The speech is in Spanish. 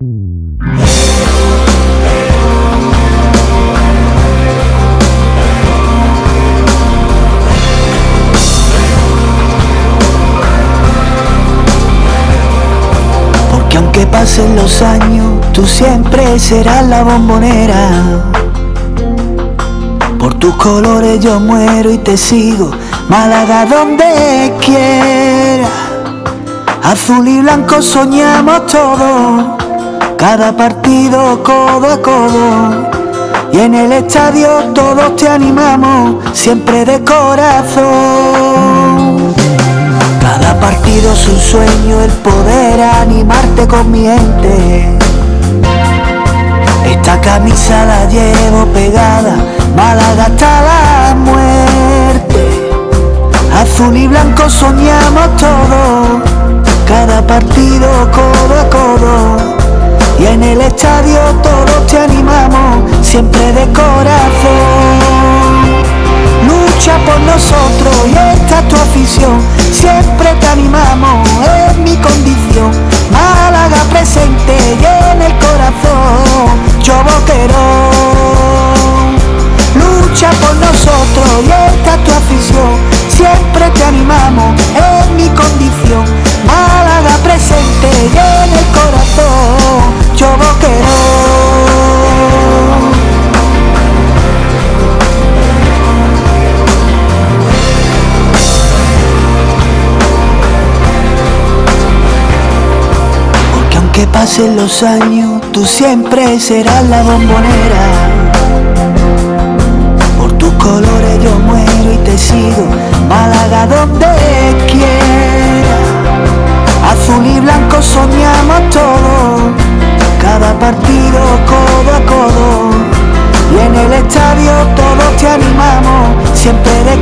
Porque aunque pasen los años, tú siempre serás la bombonera. Por tus colores yo muero y te sigo, Málaga donde quiera. Azul y blanco soñamos todos, cada partido codo a codo. Y en el estadio todos te animamos, siempre de corazón. Cada partido es un sueño, el poder animarte con mi gente. Esta camisa la llevo pegada, Málaga hasta la muerte. Azul y blanco soñamos todos, cada partido codo a codo. Y en el estadio todos te animamos, siempre de corazón. Lucha por nosotros y esta es tu afición, siempre te animamos, es mi condición. Málaga presente y en el corazón, yo boquero. Lucha por nosotros y aunque pasen los años, tú siempre serás la bombonera. Por tus colores yo muero y te sigo, Málaga donde quiera. Azul y blanco soñamos todos, cada partido codo a codo. Y en el estadio todos te animamos, siempre de.